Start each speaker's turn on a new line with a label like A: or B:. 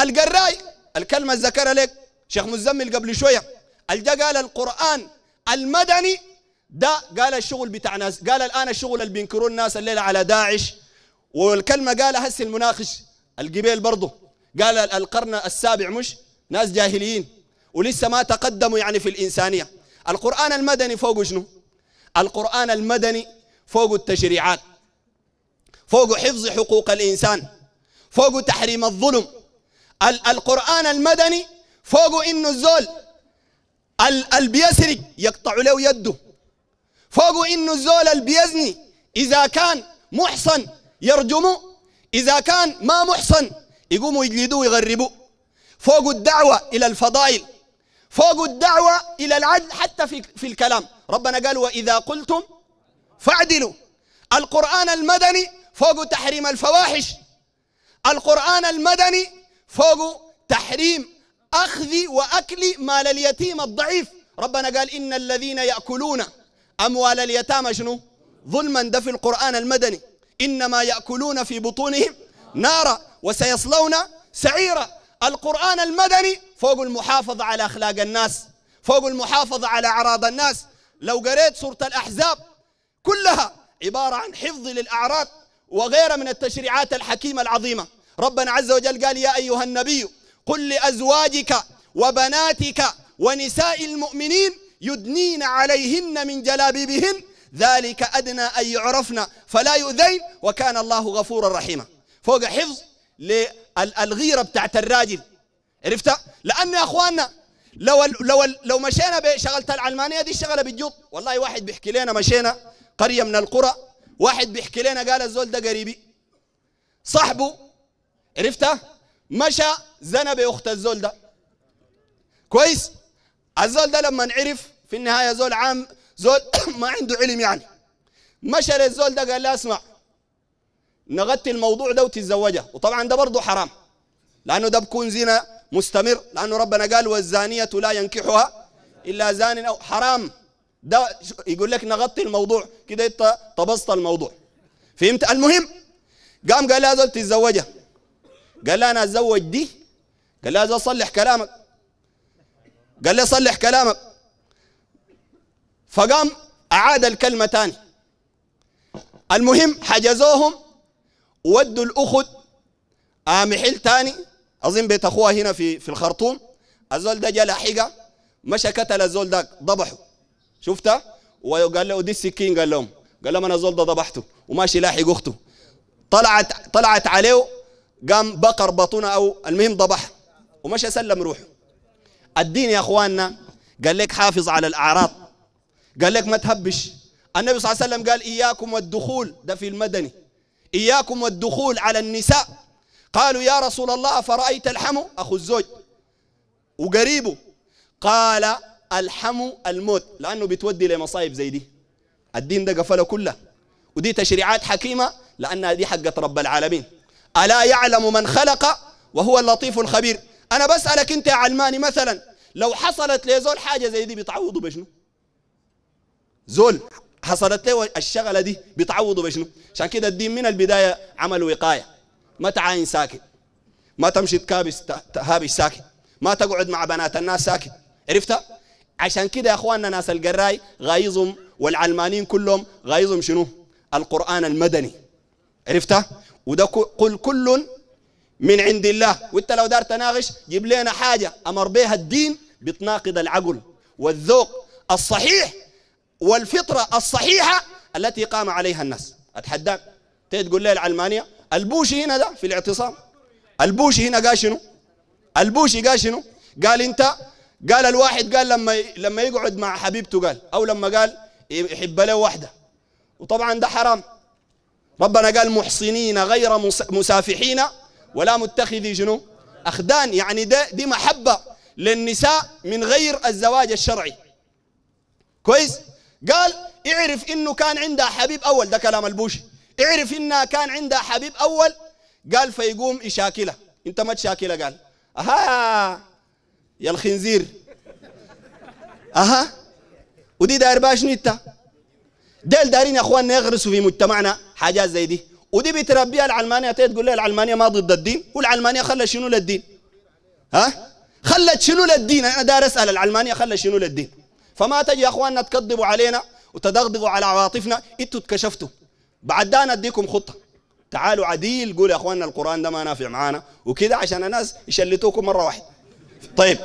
A: القراي الكلمة ذكرها لك شيخ مزمل قبل شوية. الجا قال القرآن المدني ده قال الشغل بتاع ناس قال الآن الشغل اللي بينكرون الناس الليلة على داعش. والكلمة قالها هسه المناقش القبيل برضه قال القرن السابع مش؟ ناس جاهليين. ولسه ما تقدموا يعني في الإنسانية. القرآن المدني فوق شنو؟ القرآن المدني فوق التشريعات. فوق حفظ حقوق الإنسان. فوق تحريم الظلم. القرآن المدني فوق إنه الزول اللي يقطع له يده. فوق إنه الزول اللي بيزني إذا كان محصن يرجمه إذا كان ما محصن يقوموا يجلدوه ويغربوه. فوق الدعوة إلى الفضائل فوق الدعوة إلى العدل حتى في, في الكلام. ربنا قال وإذا قلتم فاعدلوا. القرآن المدني فوق تحريم الفواحش. القرآن المدني فوق تحريم أخذ وأكل مال اليتيم الضعيف. ربنا قال إن الذين يأكلون أموال اليتامى شنو؟ ظلما. ده في القرآن المدني. إنما يأكلون في بطونهم نارا وسيصلون سعيرا. القرآن المدني فوق المحافظة على أخلاق الناس فوق المحافظة على أعراض الناس. لو قريت سورة الأحزاب كلها عبارة عن حفظ للأعراض وغيرها من التشريعات الحكيمة العظيمة. ربنا عز وجل قال يا أيها النبي قل لأزواجك وبناتك ونساء المؤمنين يدنين عليهن من جلابيبهن ذلك أدنى أن يعرفن فلا يؤذين وكان الله غفورا رحيما. فوق حفظ للغيرة بتاعت الراجل. عرفت؟ لأن يا أخواننا لو لو لو مشينا بشغلة العلمانية دي الشغلة بتجوط والله واحد بيحكي لنا مشينا قرية من القرى واحد بيحكي لنا قال الزول ده قريبي. صاحبه عرفتها مشى زنى بأخت الزول ده. كويس؟ الزول ده لما عرف في النهاية زول عام زول ما عنده علم يعني. مشى للزول ده قال له اسمع نغطي الموضوع ده وتتزوجها. وطبعا ده برضه حرام لأنه ده بكون زنا مستمر لأنه ربنا قال والزانية لا ينكحها إلا زان أو حرام. ده يقول لك نغطي الموضوع كده انت طبست الموضوع. فهمت؟ المهم قام قال لها زول تتزوجها. قال لها أنا أتزوج دي. قال لها صلح كلامك. قال لي صلح كلامك. فقام أعاد الكلمة تاني. المهم حجزوهم ودوا الأخت. آه محل تاني. اظن بيت أخوها هنا في في الخرطوم. الزول ده جا لاحقها مشى قتل الزول ده ذبحه شفتها وقال له دي السكين قال لهم. قال لهم أنا الزول ده ذبحته وماشي لاحق أخته. طلعت طلعت عليه قام بقر بطنه أو المهم ضبح ومشى سلم روحه. الدين يا أخواننا قال لك حافظ على الأعراض. قال لك ما تهبش. النبي صلى الله عليه وسلم قال إياكم والدخول ده في المدني. إياكم والدخول على النساء قالوا يا رسول الله فرأيت الحم؟ أخو الزوج. وقريبه. قال الحم الموت لأنه بتودي لمصايب زي دي. الدين ده قفله كله. ودي تشريعات حكيمة لانها دي حقت رب العالمين. ألا يعلم من خلق وهو اللطيف الخبير. أنا بسألك أنت يا علماني مثلا لو حصلت لزول حاجة زي دي بتعوضوا بشنو؟ زول حصلت له الشغلة دي بتعوضوا بشنو؟ عشان كده الدين من البداية عمل وقاية. ما تعاين ساكت. ما تمشي تكابس تهابش ساكت. ما تقعد مع بنات الناس ساكت. عرفت عشان كده يا أخواننا ناس القراي غايظهم والعلمانيين كلهم غايظهم شنو؟ القرآن المدني. عرفتها؟ وده قل كل من عند الله. وانت لو دار تناقش جيب لنا حاجة أمر بها الدين بتناقض العقل والذوق الصحيح والفطرة الصحيحة التي قام عليها الناس. أتحداك؟ تقول لي العلمانيه البوشي هنا ده في الاعتصام. البوشي هنا قال شنو؟ البوشي قال شنو؟ قال انت قال الواحد قال لما لما يقعد مع حبيبته قال أو لما قال يحب له واحدة وطبعا ده حرام. ربنا قال محصنين غير مسافحين ولا متخذي جنو أخدان. يعني ده دي محبة للنساء من غير الزواج الشرعي. كويس؟ قال اعرف إنه كان عندها حبيب أول ده كلام البوشي اعرف إنها كان عندها حبيب أول قال فيقوم يشاكلها. أنت ما تشاكلها؟ قال. أها يا الخنزير. أها ودي داير باش نتا ديل دارين يا أخواننا يغرسوا في مجتمعنا. حاجات زي دي. ودي بتربيها العلمانية. تقول لها العلمانية ما ضد الدين؟ والعلمانيه خلى شنو للدين؟ ها؟ خلت شنو للدين؟ أنا دار أسأل. العلمانية خلت شنو للدين؟ فما تجي يا أخواننا تكذبوا علينا وتدغدغوا على عواطفنا. إنتوا اتكشفتوا. بعد ده أنا أديكم خطة. تعالوا عديل قولوا يا أخواننا القرآن ده ما نافع معانا. وكده عشان الناس يشلتوكم مرة واحدة. طيب.